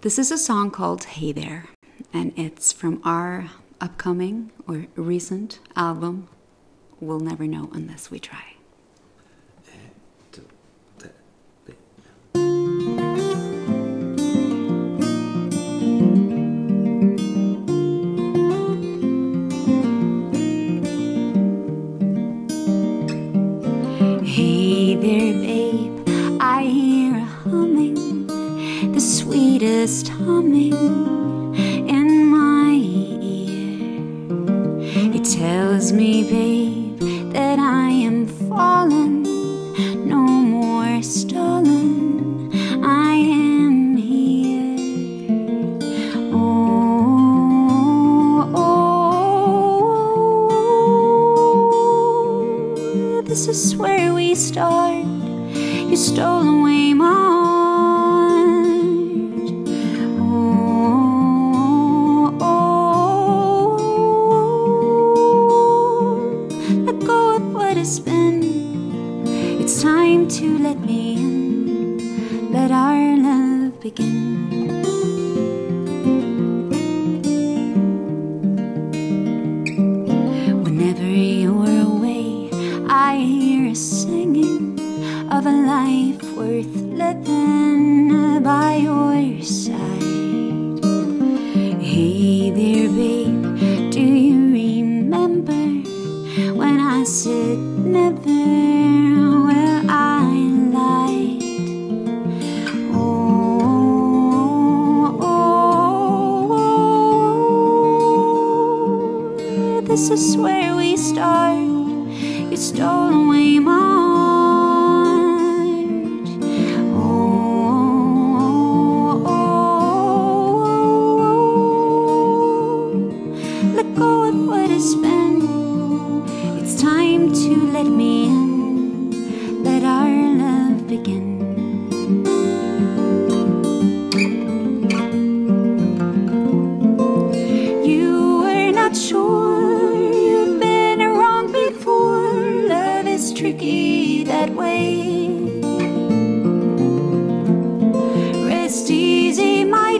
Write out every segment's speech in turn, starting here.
This is a song called Hey There, and it's from our upcoming or recent album, We'll Never Know Unless We Try. Sweetest humming in my ear. It tells me, babe, that I am fallen, no more stolen. I am here. Oh, oh, this is where we start. You stole away my heart. Time to let me in. Let our love begin. Whenever you're away, I hear a singing of a life worth living by your side. Hey there, babe, do you remember when I said never? This is where we start. You stole away my heart. Oh, oh, oh, let go of what has been. It's time to let me in. Let our love begin.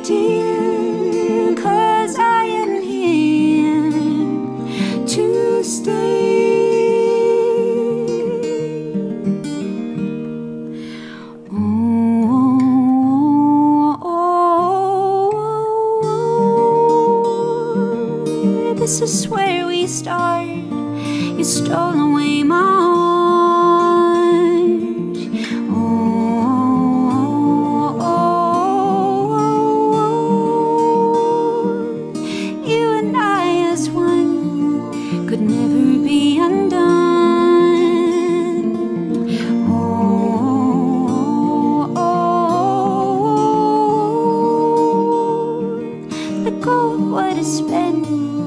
Dear, cause I am here to stay. Oh, oh, oh, this is where we start. You stole away my heart. Has